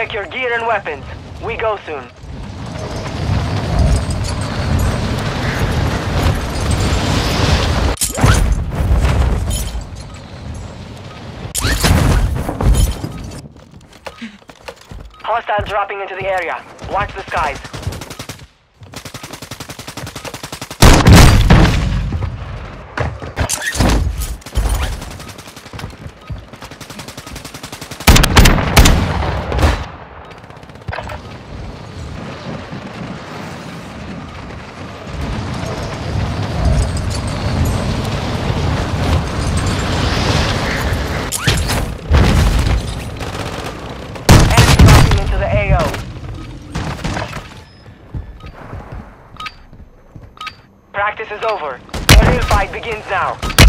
Check your gear and weapons. We go soon. Hostile dropping into the area. Watch the skies. Is over. The fight begins now.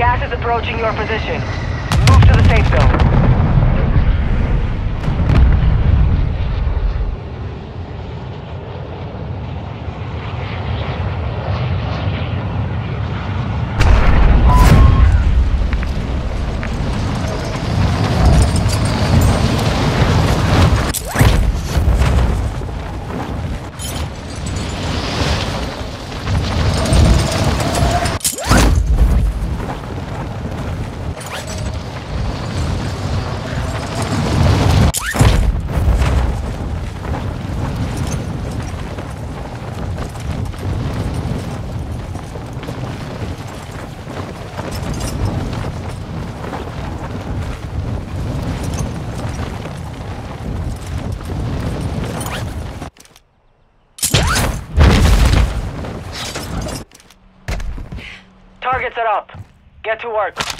Gas is approaching your position. Move to the safe zone. Targets are up. Get to work.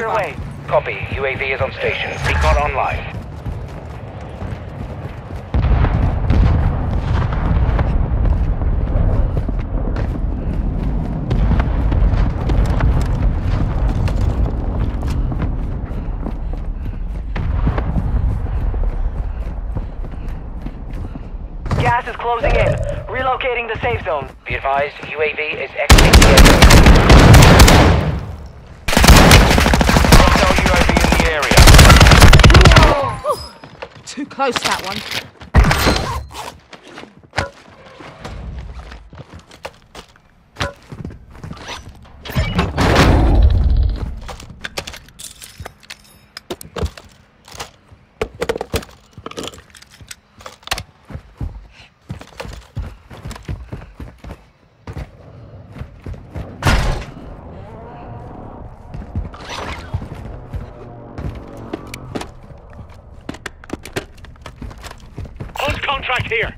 your way. Copy. UAV is on station. Recon online. Gas is closing in. Relocating the safe zone. Be advised, UAV is close that one. here.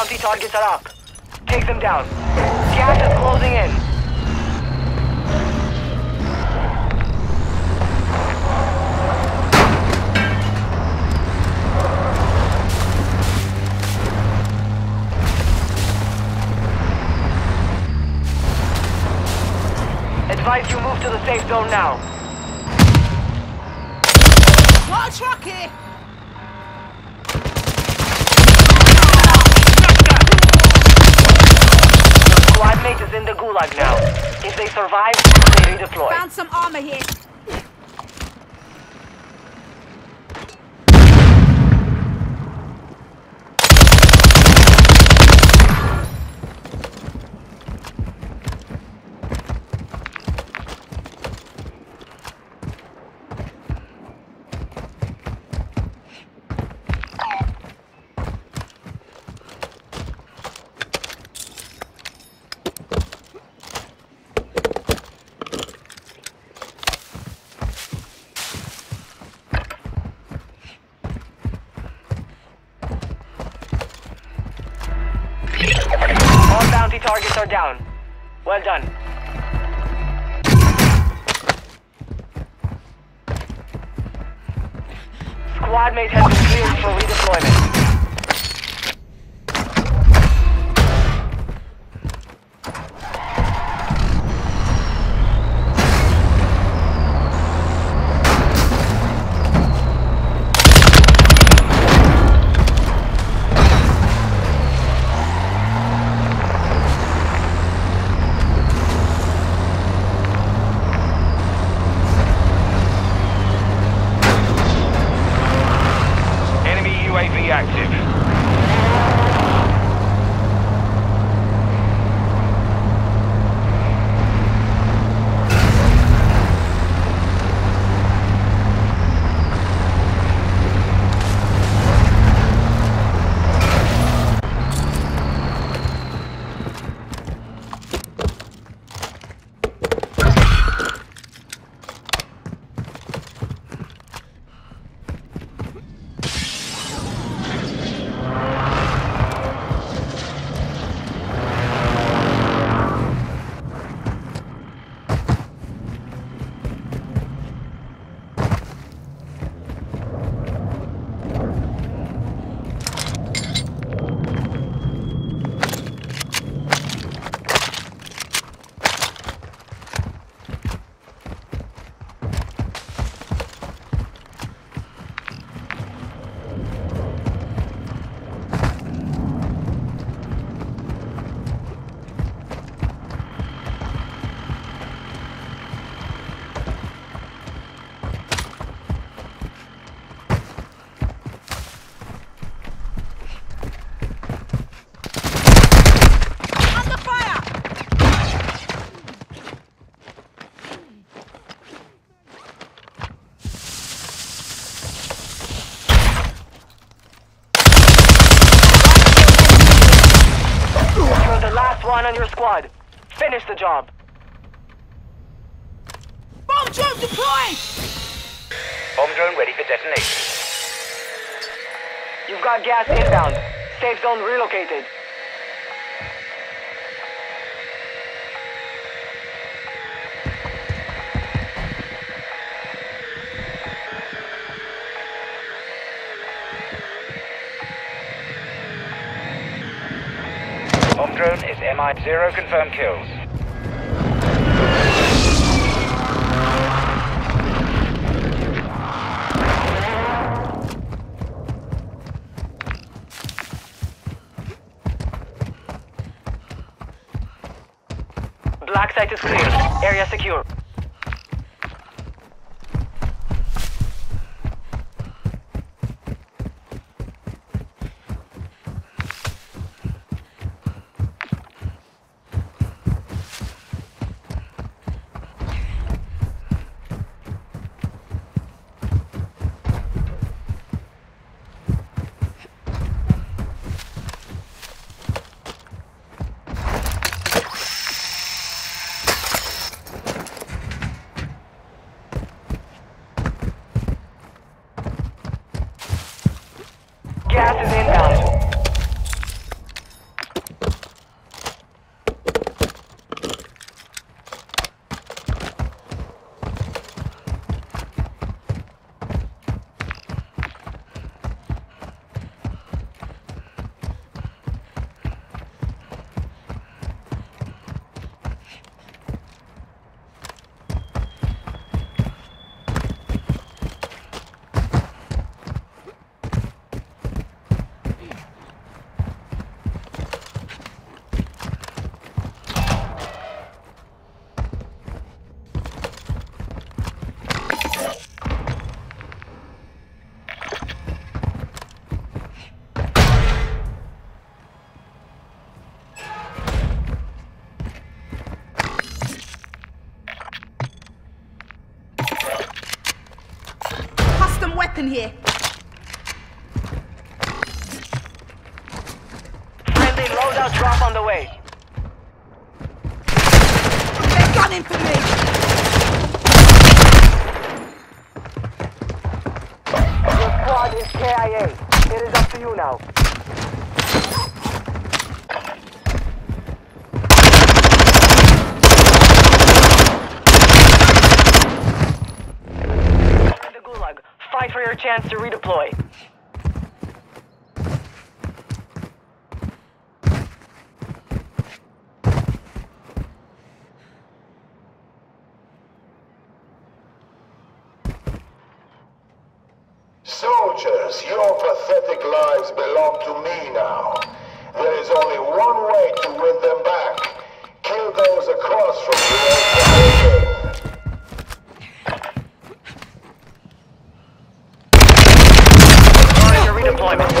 Bounty targets are up. Take them down. Gas is closing in. Advise you move to the safe zone now. Got a truck here! Squad mate is in the gulag now. If they survive, they redeploy. Found some armor here. All bounty targets down. Well done. One on your squad. Finish the job. Bomb drone deployed! Bomb drone ready for detonation. You've got gas inbound. Safe zone relocated. Bomb drone is MI. Zero confirmed kills. Black site is clear. Area secure. Your chance to redeploy. Soldiers, your pathetic lives belong to me now. There is only one way to win them back. Kill those across from you and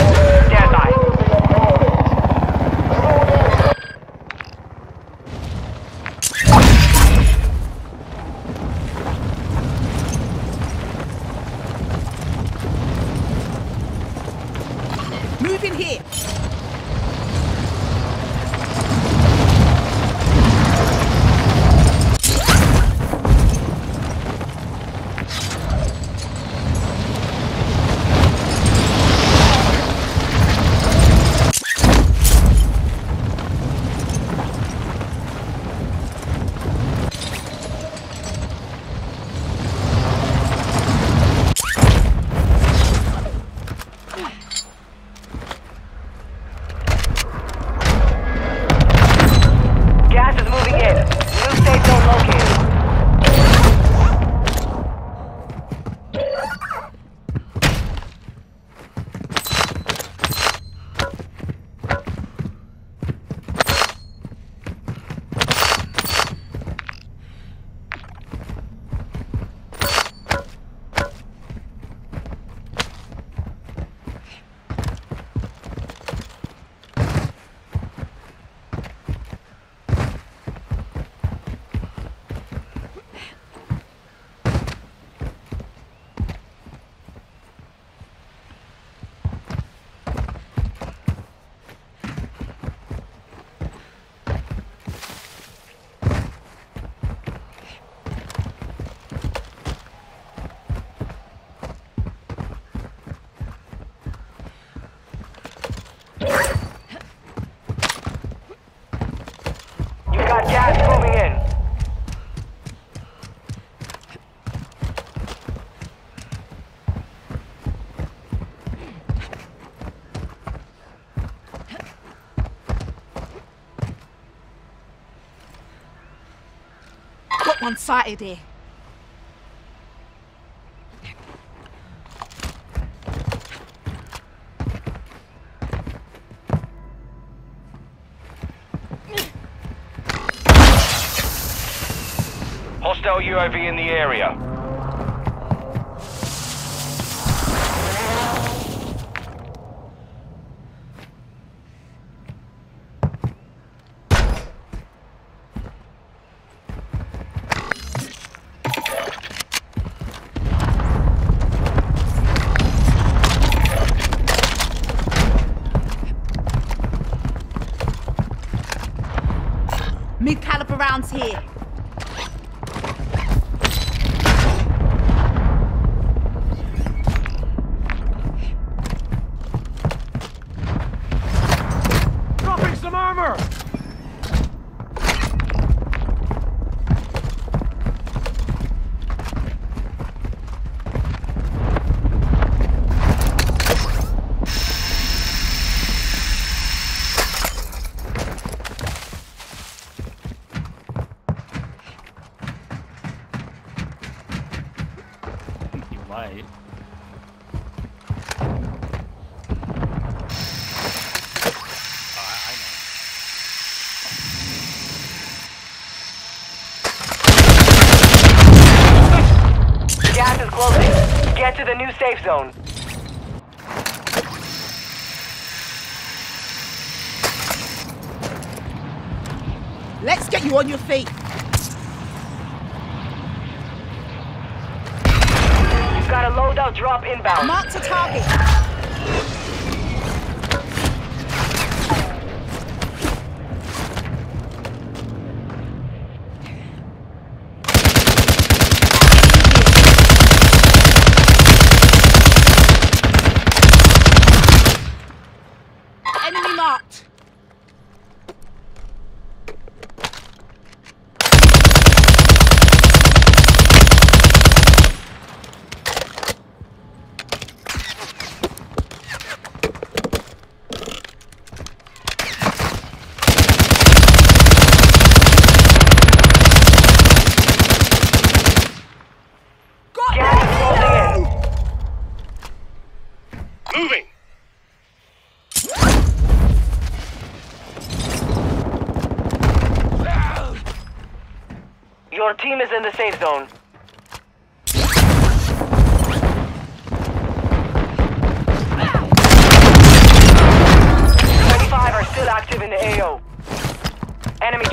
Got Saturday. Hostile UAV in the area. Safe zone. Let's get you on your feet.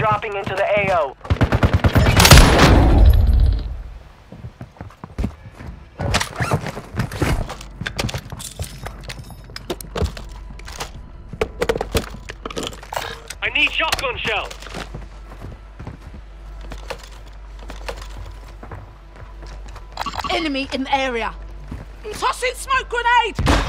dropping into the AO. I need shotgun shells. Enemy in the area. I'm tossing smoke grenade!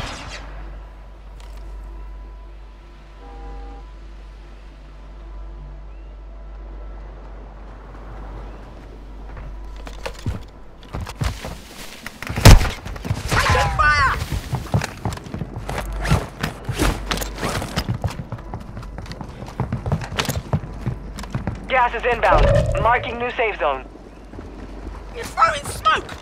Gas is inbound. Marking new safe zone. You're throwing smoke!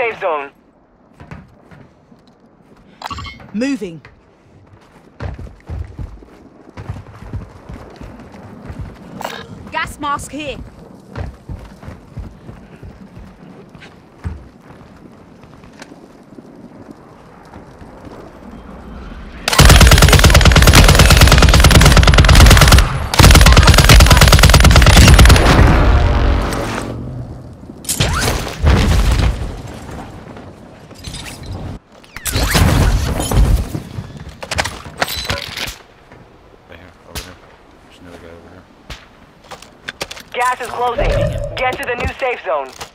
safe zone. Moving. Gas mask here. safe zone.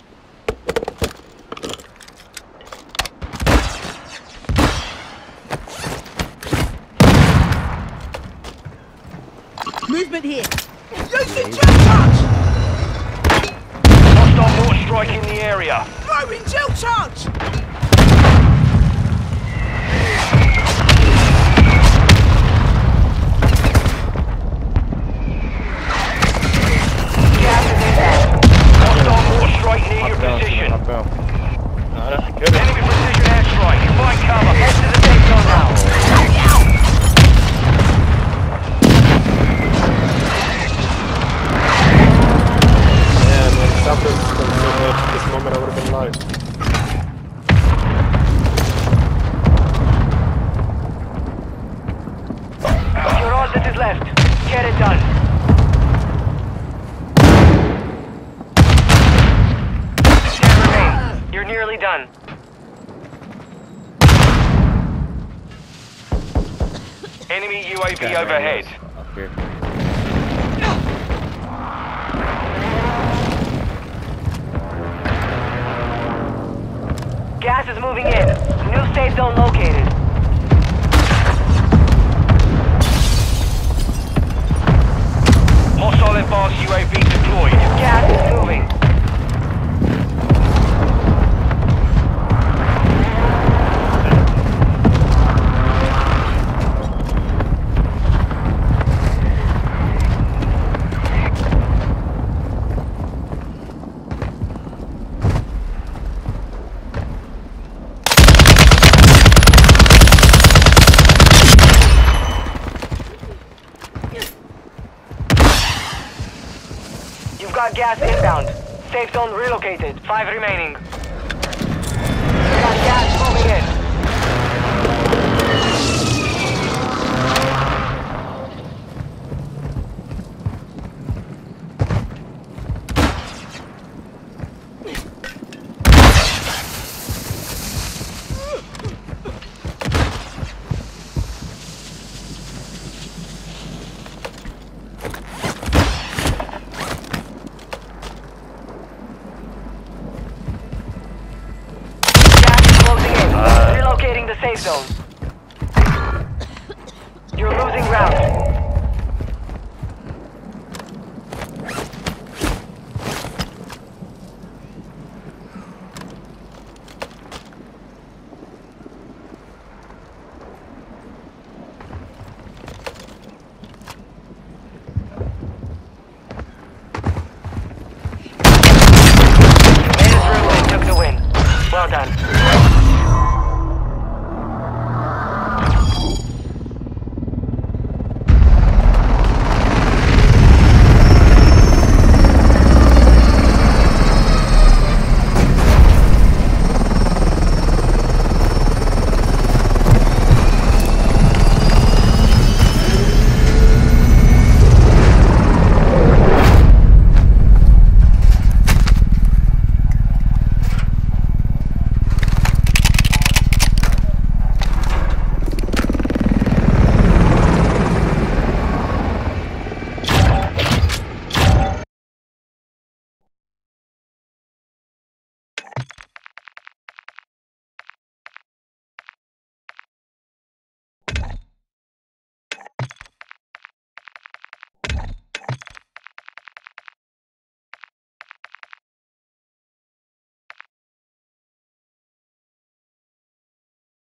Gas is moving in. New safe zone located. Hostile advanced UAV deployed. Gas is moving. Gas inbound. Safe zone relocated. Five remaining.